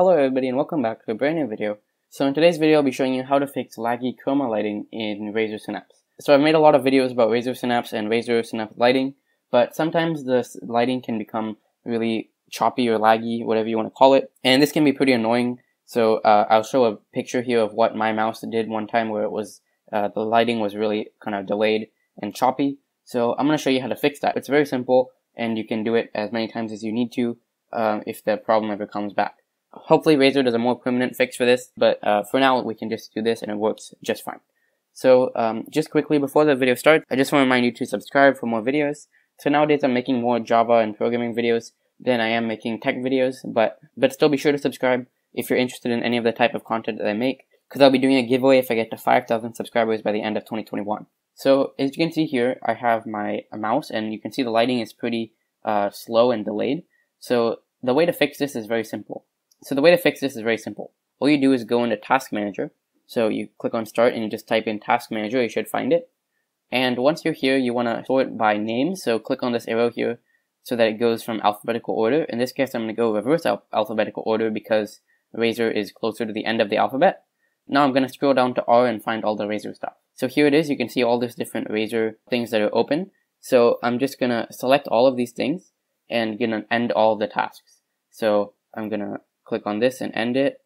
Hello everybody and welcome back to a brand new video. So in today's video I'll be showing you how to fix laggy chroma lighting in Razer Synapse. So I've made a lot of videos about Razer Synapse and Razer Synapse lighting, but sometimes the lighting can become really choppy or laggy, whatever you want to call it, and this can be pretty annoying. So uh, I'll show a picture here of what my mouse did one time where it was, uh, the lighting was really kind of delayed and choppy. So I'm going to show you how to fix that. It's very simple and you can do it as many times as you need to uh, if the problem ever comes back. Hopefully Razer does a more permanent fix for this, but uh, for now we can just do this and it works just fine. So um, just quickly before the video starts, I just want to remind you to subscribe for more videos. So nowadays I'm making more Java and programming videos than I am making tech videos, but but still be sure to subscribe if you're interested in any of the type of content that I make, because I'll be doing a giveaway if I get to 5,000 subscribers by the end of 2021. So as you can see here, I have my mouse, and you can see the lighting is pretty uh, slow and delayed. So the way to fix this is very simple. So the way to fix this is very simple. All you do is go into Task Manager. So you click on Start and you just type in Task Manager. You should find it. And once you're here, you want to sort by name. So click on this arrow here so that it goes from alphabetical order. In this case, I'm going to go reverse al alphabetical order because Razer is closer to the end of the alphabet. Now I'm going to scroll down to R and find all the Razer stuff. So here it is. You can see all these different Razer things that are open. So I'm just going to select all of these things and going to end all the tasks. So I'm going to click on this and end it.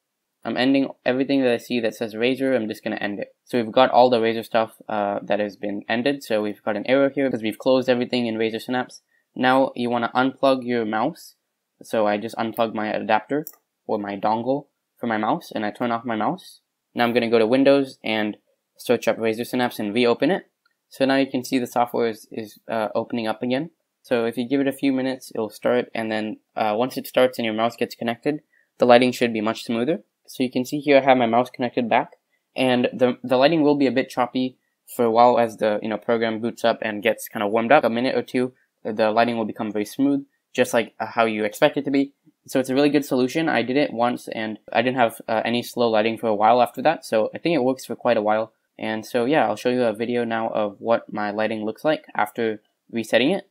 I'm ending everything that I see that says Razer, I'm just going to end it. So we've got all the Razer stuff uh, that has been ended. So we've got an error here because we've closed everything in Razer Synapse. Now you want to unplug your mouse. So I just unplug my adapter or my dongle for my mouse and I turn off my mouse. Now I'm going to go to Windows and search up Razer Synapse and reopen it. So now you can see the software is, is uh, opening up again. So if you give it a few minutes, it'll start and then uh, once it starts and your mouse gets connected, the lighting should be much smoother. So you can see here I have my mouse connected back and the, the lighting will be a bit choppy for a while as the you know program boots up and gets kind of warmed up. A minute or two, the lighting will become very smooth, just like uh, how you expect it to be. So it's a really good solution. I did it once and I didn't have uh, any slow lighting for a while after that. So I think it works for quite a while. And so yeah, I'll show you a video now of what my lighting looks like after resetting it.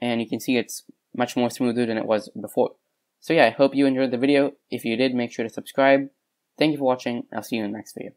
And you can see it's much more smoother than it was before. So yeah, I hope you enjoyed the video. If you did, make sure to subscribe. Thank you for watching. I'll see you in the next video.